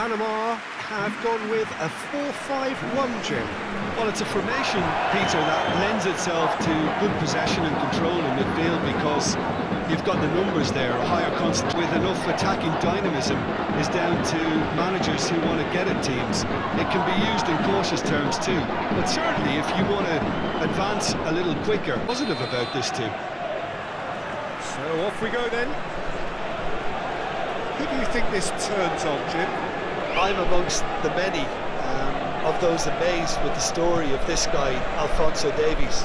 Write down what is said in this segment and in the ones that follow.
Panama have gone with a 4-5-1, Jim. Well, it's a formation, Peter, that lends itself to good possession and control in midfield because you've got the numbers there, a higher constant with enough attacking dynamism is down to managers who want to get at teams. It can be used in cautious terms too, but certainly if you want to advance a little quicker, positive about this team. So off we go then. Who do you think this turns on, Jim? I'm amongst the many um, of those amazed with the story of this guy, Alphonso Davies.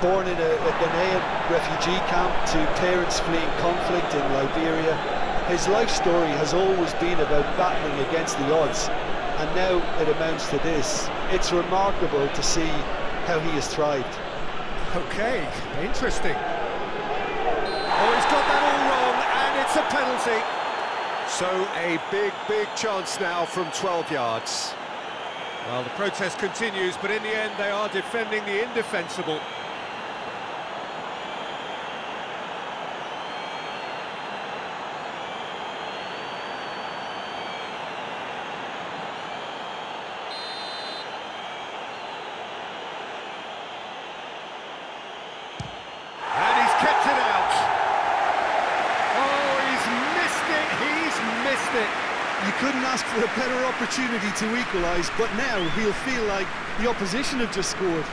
Born in a, a Ghanaian refugee camp to parents fleeing conflict in Liberia, his life story has always been about battling against the odds, and now it amounts to this. It's remarkable to see how he has thrived. Okay, interesting. Oh, he's got that all wrong, and it's a penalty. So a big, big chance now from 12 yards. Well, the protest continues, but in the end they are defending the indefensible. And he's kept it out. Oh, he's missed it, he's missed it. You couldn't ask for a better opportunity to equalise, but now he'll feel like the opposition have just scored.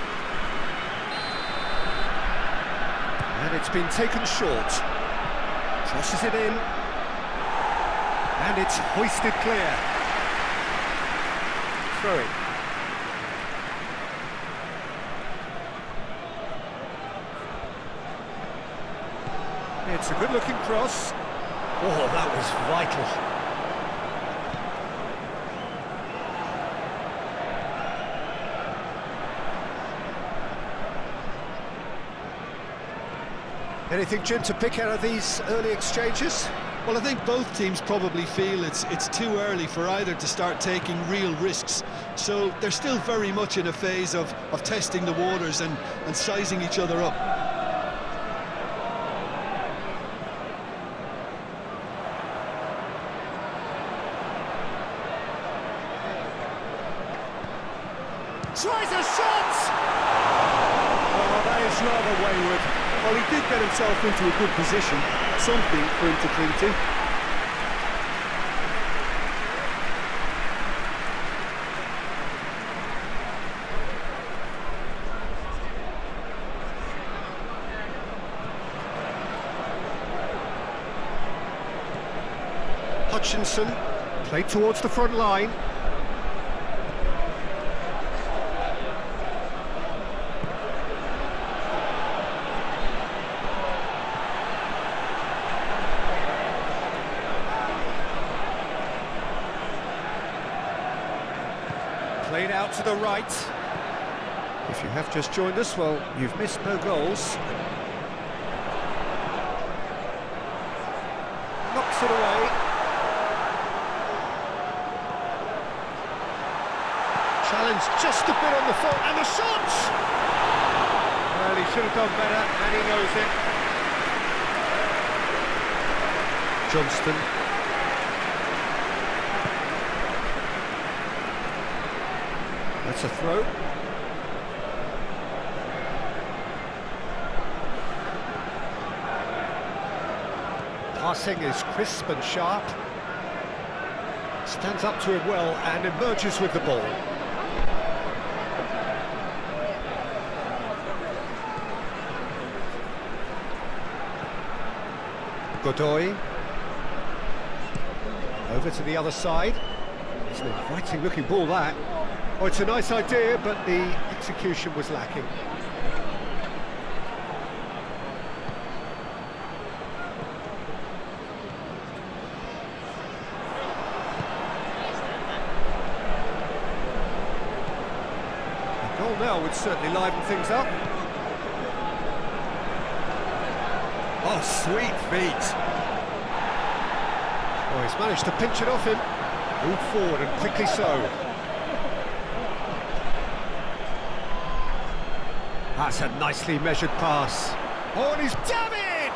And it's been taken short. Crosses it in. And it's hoisted clear. Throw it. It's a good-looking cross. Oh, that was vital. Anything, Jim, to pick out of these early exchanges? Well, I think both teams probably feel it's it's too early for either to start taking real risks. So they're still very much in a phase of, of testing the waters and, and sizing each other up. Tries a shot! Oh, that is rather wayward. Well, he did get himself into a good position, something for him to cling to. Hutchinson played towards the front line. Played out to the right. If you have just joined us, well, you've missed no goals. Knocks it away. Challenge just a bit on the fault, and the shot! Well, he should have done better, and he knows it. Johnston. That's a throw. Passing is crisp and sharp. Stands up to it well and emerges with the ball. Godoy. Over to the other side. It's an inviting looking ball that. Oh, it's a nice idea, but the execution was lacking. A goal now would certainly liven things up. Oh, sweet feet. Oh, he's managed to pinch it off him. Move forward and quickly so. That's a nicely measured pass. Oh, and he's David!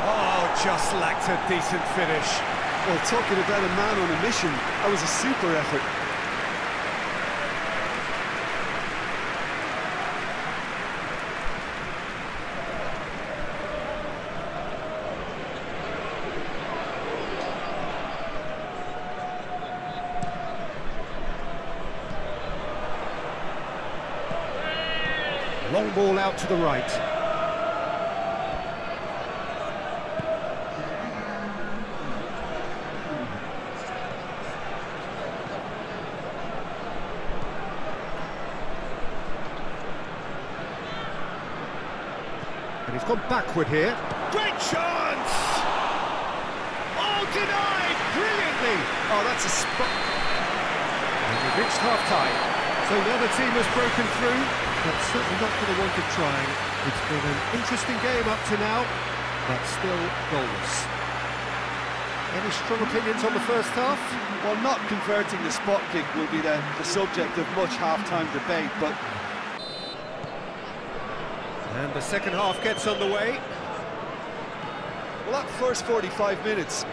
Oh, just lacked a decent finish. Well, talking about a man on a mission, that was a super effort. Long ball out to the right. And he's gone backward here. Great chance! Oh, denied! Brilliantly! Oh, that's a spot. And we've reached half-time. So the other team has broken through, but certainly not for the want of trying. It's been an interesting game up to now, but still goalless. Any strong opinions on the first half? Well, not converting the spot kick will be the, the subject of much half-time debate, but And the second half gets underway. well, that first 45 minutes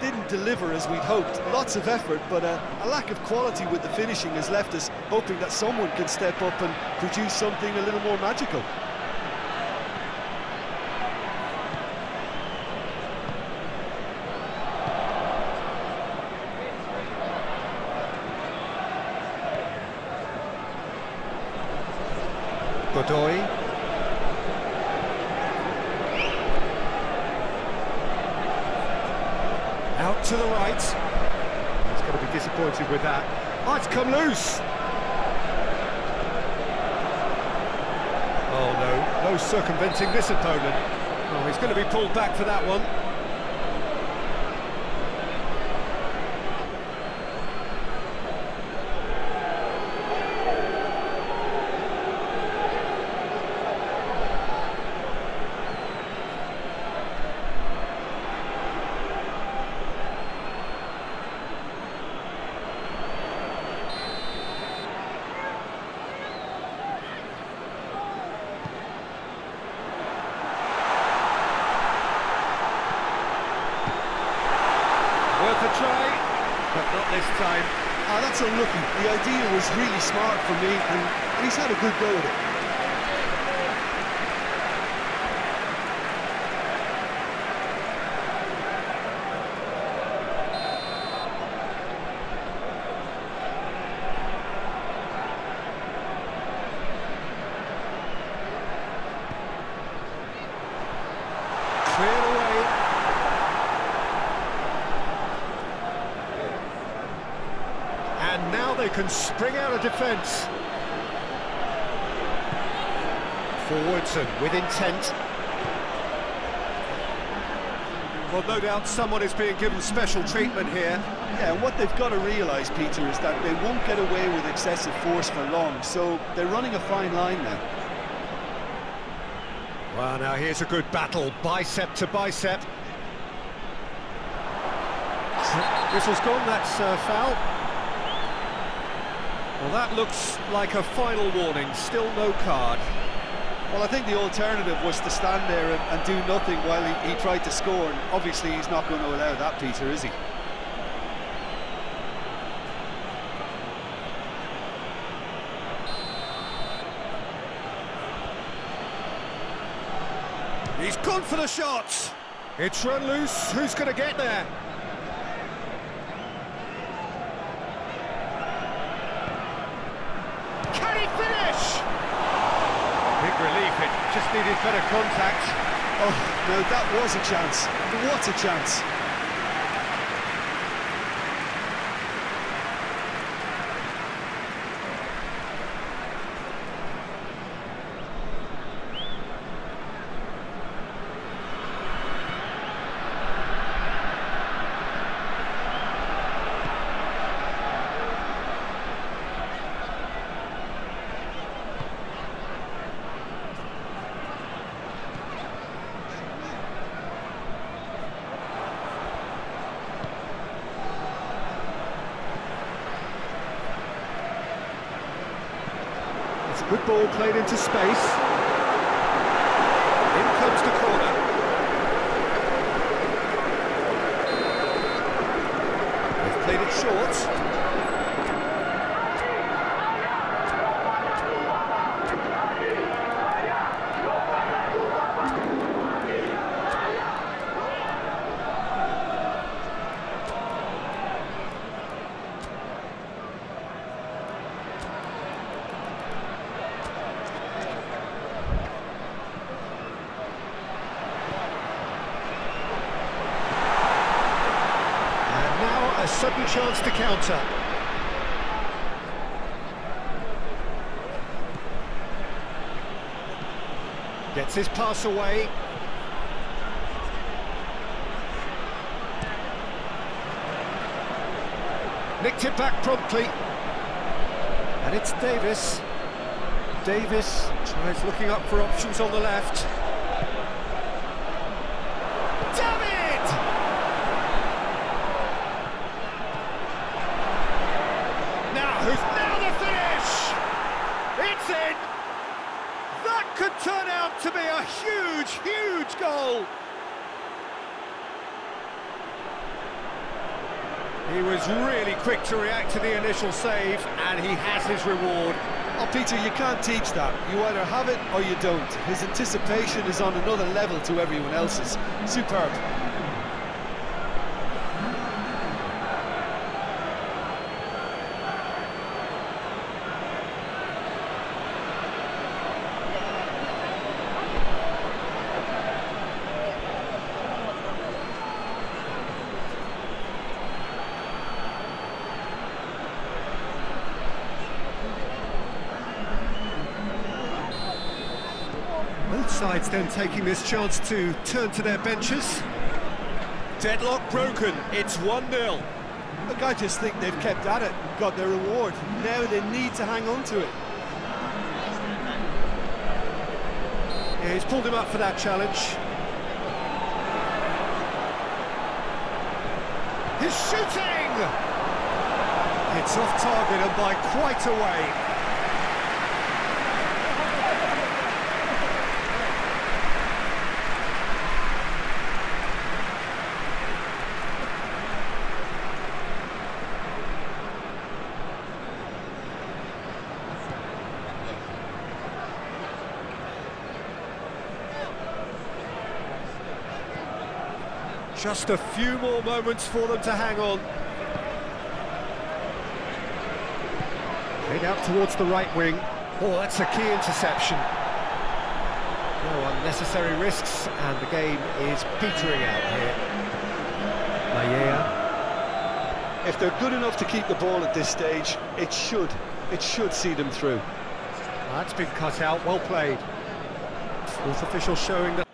didn't deliver as we'd hoped. Lots of effort, but a, a lack of quality with the finishing has left us hoping that someone can step up and produce something a little more magical. Godoy. Right. He's going to be disappointed with that. Oh, it's come loose. Oh, no. No circumventing this opponent. Oh, he's going to be pulled back for that one. A try, but not this time. Ah, that's unlucky. The idea was really smart for me, and he's had a good go at it. Cleared away. And now they can spring out of defence. Forwards and with intent. Well, no doubt someone is being given special treatment here. Yeah, and what they've got to realise, Peter, is that they won't get away with excessive force for long, so they're running a fine line now. Well, now here's a good battle, bicep to bicep. Whistle's gone, that's uh, foul. Well, that looks like a final warning, still no card. Well, I think the alternative was to stand there and, and do nothing while he, he tried to score, and obviously he's not going to allow that, Peter, is he? He's gone for the shot. It's run loose. Who's going to get there? Can he finish? Big relief. It just needed better contact. Oh, no, that was a chance. What a chance. Good ball played into space. In comes the corner. They've Played it short. And now a sudden chance to counter. Gets his pass away. Nicked it back promptly. And it's Davies. Davies tries looking up for options on the left. David! Now, who's now the finish? It's in! That could turn out to be a huge, huge goal! He was really quick to react to the initial save, and he has his reward. Oh, Peter, you can't teach that. You either have it or you don't. His anticipation is on another level to everyone else's. Superb. Both sides then taking this chance to turn to their benches. Deadlock broken, it's 1-0. Look, I just think they've kept at it, got their reward. Now they need to hang on to it. Yeah, he's pulled him up for that challenge. He's shooting! It's off target and by quite a way. Just a few more moments for them to hang on. Played out towards the right wing. Oh, that's a key interception. No unnecessary risks, and the game is petering out here. Maya. If they're good enough to keep the ball at this stage, it should, it should see them through. That's been cut out, well played. Fourth official showing that